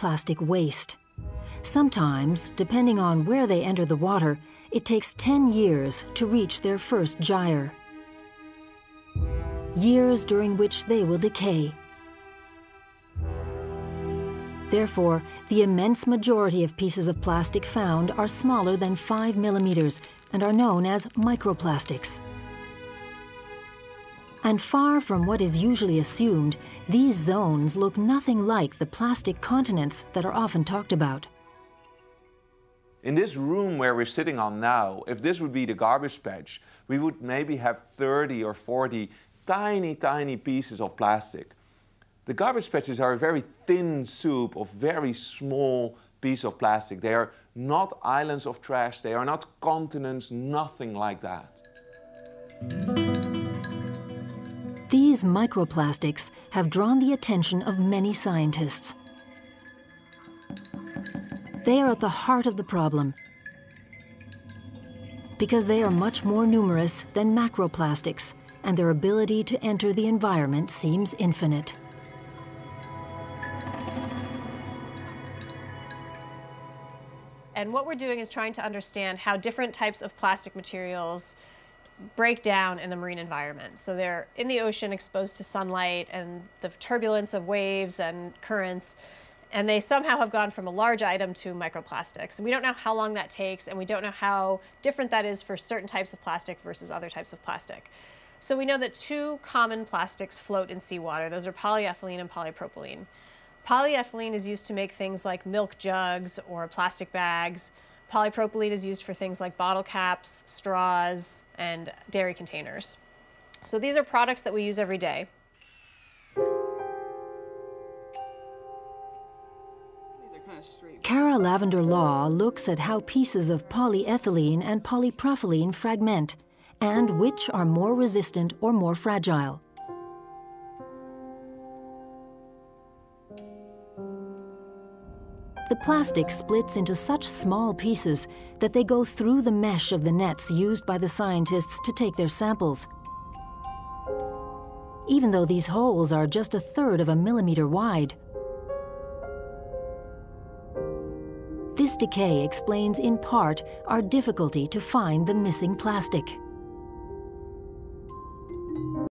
plastic waste. Sometimes, depending on where they enter the water, it takes 10 years to reach their first gyre. Years during which they will decay. Therefore, the immense majority of pieces of plastic found are smaller than 5 millimeters and are known as microplastics. And far from what is usually assumed, these zones look nothing like the plastic continents that are often talked about. In this room where we're sitting on now, if this would be the garbage patch, we would maybe have 30 or 40 tiny, tiny pieces of plastic. The garbage patches are a very thin soup of very small pieces of plastic. They are not islands of trash, they are not continents, nothing like that. These microplastics have drawn the attention of many scientists. They are at the heart of the problem because they are much more numerous than macroplastics and their ability to enter the environment seems infinite. And what we're doing is trying to understand how different types of plastic materials break down in the marine environment. So they're in the ocean exposed to sunlight and the turbulence of waves and currents. And they somehow have gone from a large item to microplastics. And we don't know how long that takes, and we don't know how different that is for certain types of plastic versus other types of plastic. So we know that two common plastics float in seawater. Those are polyethylene and polypropylene. Polyethylene is used to make things like milk jugs or plastic bags. Polypropylene is used for things like bottle caps, straws, and dairy containers. So these are products that we use every day. Kara Lavender Law looks at how pieces of polyethylene and polypropylene fragment and which are more resistant or more fragile. The plastic splits into such small pieces that they go through the mesh of the nets used by the scientists to take their samples. Even though these holes are just a third of a millimeter wide. This decay explains in part our difficulty to find the missing plastic.